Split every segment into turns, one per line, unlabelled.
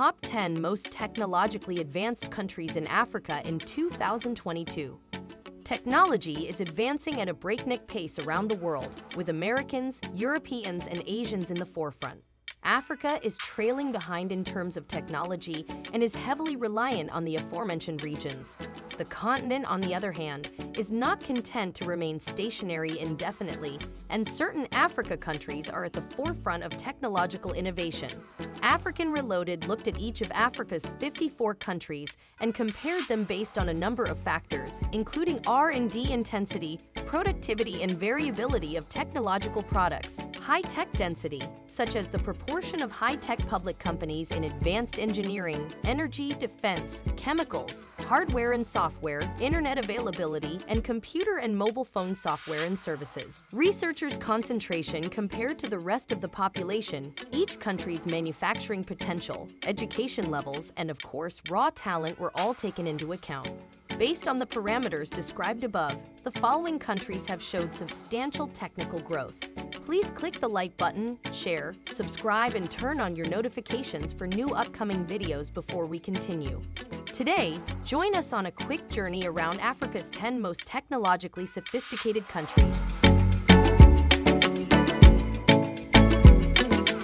top 10 most technologically advanced countries in Africa in 2022. Technology is advancing at a breakneck pace around the world, with Americans, Europeans, and Asians in the forefront. Africa is trailing behind in terms of technology and is heavily reliant on the aforementioned regions. The continent, on the other hand, is not content to remain stationary indefinitely, and certain Africa countries are at the forefront of technological innovation. African Reloaded looked at each of Africa's 54 countries and compared them based on a number of factors, including R&D intensity, productivity and variability of technological products, high-tech density, such as the proportion of high-tech public companies in advanced engineering, energy, defense, chemicals, hardware and software, internet availability, and computer and mobile phone software and services. Researchers' concentration compared to the rest of the population, each country's manufacturing potential, education levels, and of course, raw talent were all taken into account. Based on the parameters described above, the following countries have showed substantial technical growth. Please click the like button, share, subscribe, and turn on your notifications for new upcoming videos before we continue. Today, join us on a quick journey around Africa's 10 most technologically sophisticated countries.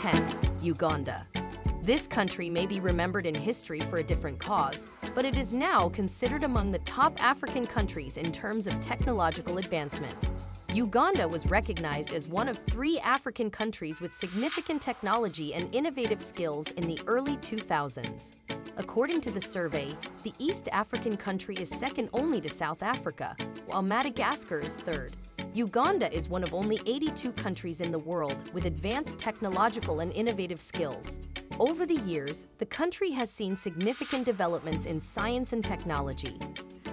10. Uganda. This country may be remembered in history for a different cause, but it is now considered among the top African countries in terms of technological advancement. Uganda was recognized as one of three African countries with significant technology and innovative skills in the early 2000s. According to the survey, the East African country is second only to South Africa, while Madagascar is third. Uganda is one of only 82 countries in the world with advanced technological and innovative skills. Over the years, the country has seen significant developments in science and technology.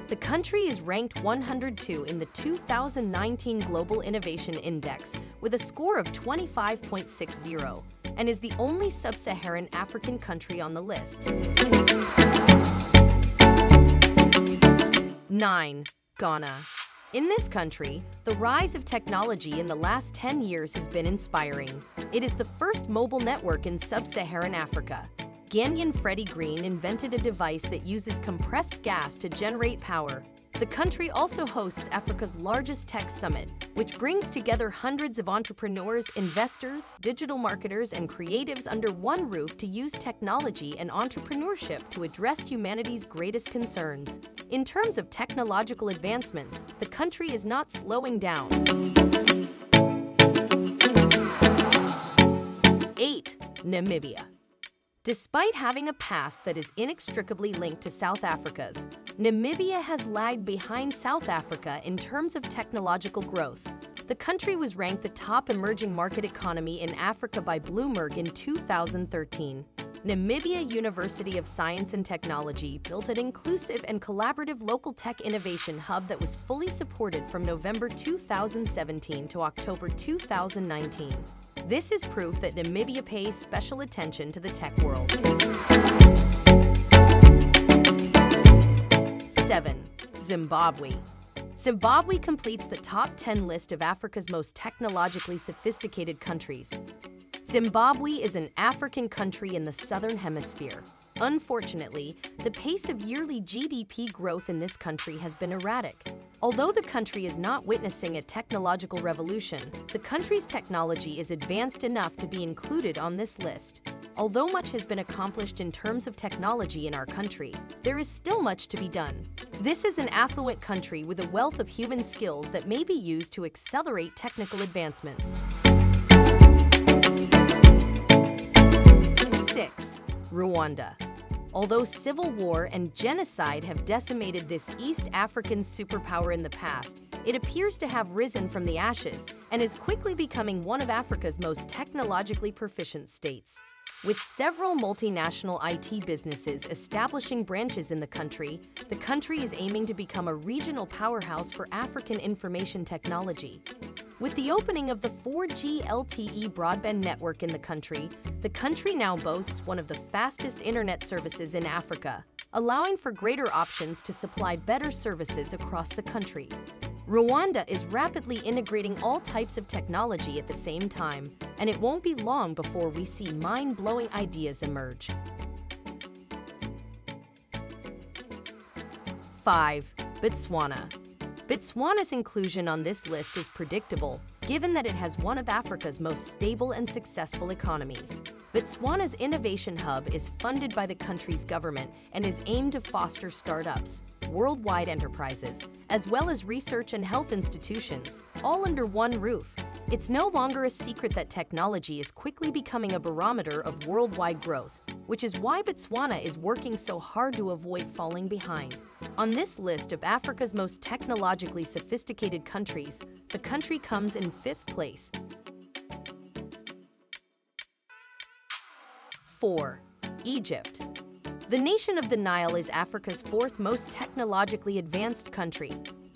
The country is ranked 102 in the 2019 Global Innovation Index with a score of 25.60 and is the only sub-Saharan African country on the list. 9. Ghana. In this country, the rise of technology in the last 10 years has been inspiring. It is the first mobile network in sub-Saharan Africa. Ghanaian Freddie Green invented a device that uses compressed gas to generate power. The country also hosts Africa's largest tech summit, which brings together hundreds of entrepreneurs, investors, digital marketers, and creatives under one roof to use technology and entrepreneurship to address humanity's greatest concerns. In terms of technological advancements, the country is not slowing down. Namibia. Despite having a past that is inextricably linked to South Africa's, Namibia has lagged behind South Africa in terms of technological growth. The country was ranked the top emerging market economy in Africa by Bloomberg in 2013. Namibia University of Science and Technology built an inclusive and collaborative local tech innovation hub that was fully supported from November 2017 to October 2019. This is proof that Namibia pays special attention to the tech world. 7. Zimbabwe. Zimbabwe completes the top 10 list of Africa's most technologically sophisticated countries. Zimbabwe is an African country in the Southern Hemisphere. Unfortunately, the pace of yearly GDP growth in this country has been erratic. Although the country is not witnessing a technological revolution, the country's technology is advanced enough to be included on this list. Although much has been accomplished in terms of technology in our country, there is still much to be done. This is an affluent country with a wealth of human skills that may be used to accelerate technical advancements. Rwanda. Although civil war and genocide have decimated this East African superpower in the past, it appears to have risen from the ashes and is quickly becoming one of Africa's most technologically proficient states. With several multinational IT businesses establishing branches in the country, the country is aiming to become a regional powerhouse for African information technology. With the opening of the 4G LTE broadband network in the country, the country now boasts one of the fastest internet services in Africa, allowing for greater options to supply better services across the country. Rwanda is rapidly integrating all types of technology at the same time, and it won't be long before we see mind-blowing ideas emerge. 5. Botswana Botswana's inclusion on this list is predictable, given that it has one of Africa's most stable and successful economies. Botswana's innovation hub is funded by the country's government and is aimed to foster startups, worldwide enterprises, as well as research and health institutions, all under one roof. It's no longer a secret that technology is quickly becoming a barometer of worldwide growth, which is why Botswana is working so hard to avoid falling behind. On this list of Africa's most technologically sophisticated countries, the country comes in fifth place. 4. Egypt. The nation of the Nile is Africa's fourth most technologically advanced country.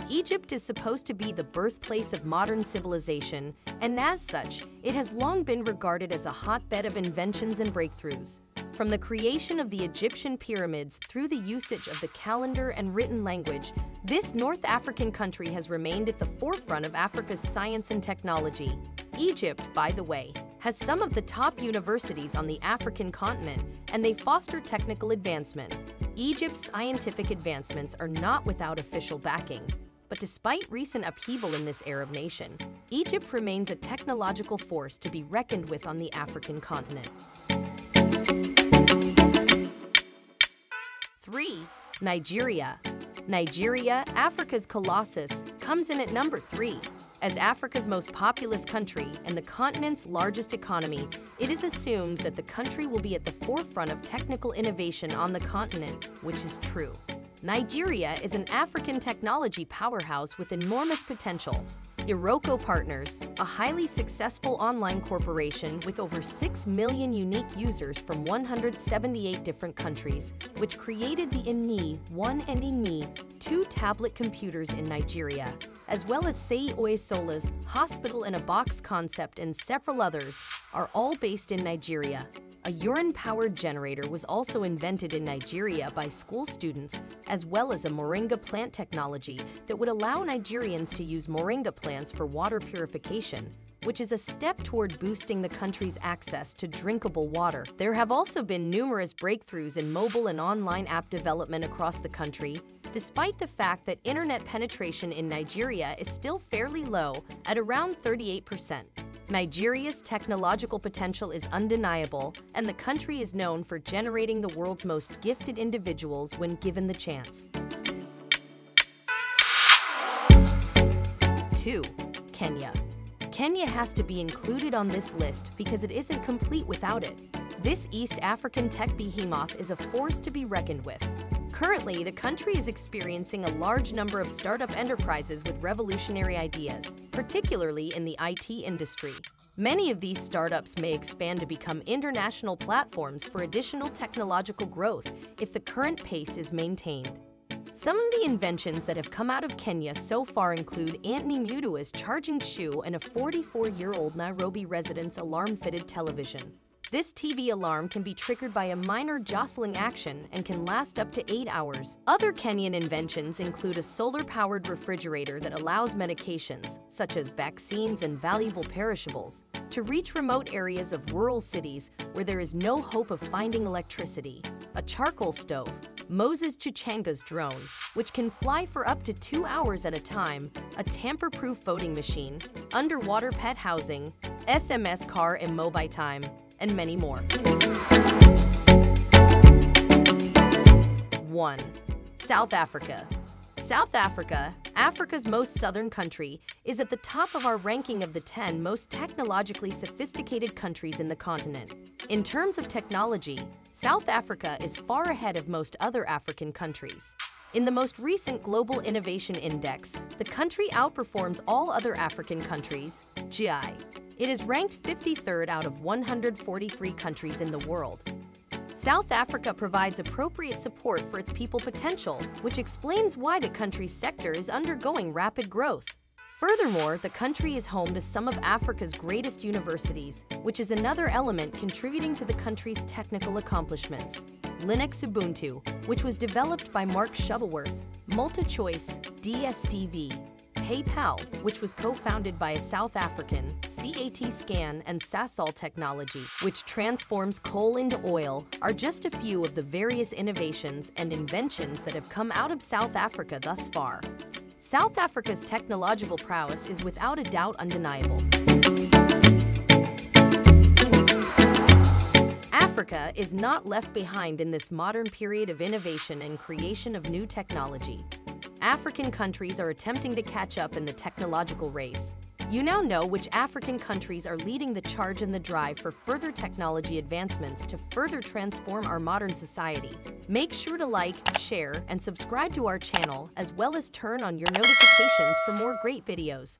Egypt is supposed to be the birthplace of modern civilization, and as such, it has long been regarded as a hotbed of inventions and breakthroughs. From the creation of the Egyptian pyramids through the usage of the calendar and written language, this North African country has remained at the forefront of Africa's science and technology. Egypt, by the way, has some of the top universities on the African continent, and they foster technical advancement. Egypt's scientific advancements are not without official backing. But despite recent upheaval in this Arab nation, Egypt remains a technological force to be reckoned with on the African continent. 3. Nigeria. Nigeria, Africa's colossus, comes in at number 3. As Africa's most populous country and the continent's largest economy, it is assumed that the country will be at the forefront of technical innovation on the continent, which is true. Nigeria is an African technology powerhouse with enormous potential. Iroko Partners, a highly successful online corporation with over 6 million unique users from 178 different countries, which created the Inye 1 and Inye 2 tablet computers in Nigeria, as well as Sei Oyesola's Hospital in a Box concept and several others, are all based in Nigeria. A urine-powered generator was also invented in Nigeria by school students, as well as a moringa plant technology that would allow Nigerians to use moringa plants for water purification, which is a step toward boosting the country's access to drinkable water. There have also been numerous breakthroughs in mobile and online app development across the country, despite the fact that internet penetration in Nigeria is still fairly low at around 38%. Nigeria's technological potential is undeniable, and the country is known for generating the world's most gifted individuals when given the chance. 2. Kenya. Kenya has to be included on this list because it isn't complete without it. This East African tech behemoth is a force to be reckoned with. Currently, the country is experiencing a large number of startup enterprises with revolutionary ideas, particularly in the IT industry. Many of these startups may expand to become international platforms for additional technological growth if the current pace is maintained. Some of the inventions that have come out of Kenya so far include Anthony Mutua's charging shoe and a 44-year-old Nairobi resident's alarm-fitted television. This TV alarm can be triggered by a minor jostling action and can last up to 8 hours. Other Kenyan inventions include a solar-powered refrigerator that allows medications, such as vaccines and valuable perishables, to reach remote areas of rural cities where there is no hope of finding electricity. A charcoal stove, Moses Chichanga's drone, which can fly for up to two hours at a time, a tamper-proof voting machine, underwater pet housing, SMS car and mobile time, and many more. 1. South Africa. South Africa, Africa's most southern country, is at the top of our ranking of the 10 most technologically sophisticated countries in the continent. In terms of technology, South Africa is far ahead of most other African countries. In the most recent Global Innovation Index, the country outperforms all other African countries, GI, it is ranked 53rd out of 143 countries in the world. South Africa provides appropriate support for its people potential, which explains why the country's sector is undergoing rapid growth. Furthermore, the country is home to some of Africa's greatest universities, which is another element contributing to the country's technical accomplishments. Linux Ubuntu, which was developed by Mark Shuttleworth, MultiChoice, DSTV, PayPal, which was co-founded by a South African, CAT Scan and Sasol Technology, which transforms coal into oil, are just a few of the various innovations and inventions that have come out of South Africa thus far. South Africa's technological prowess is without a doubt undeniable. Africa is not left behind in this modern period of innovation and creation of new technology. African countries are attempting to catch up in the technological race. You now know which African countries are leading the charge in the drive for further technology advancements to further transform our modern society. Make sure to like, share, and subscribe to our channel, as well as turn on your notifications for more great videos.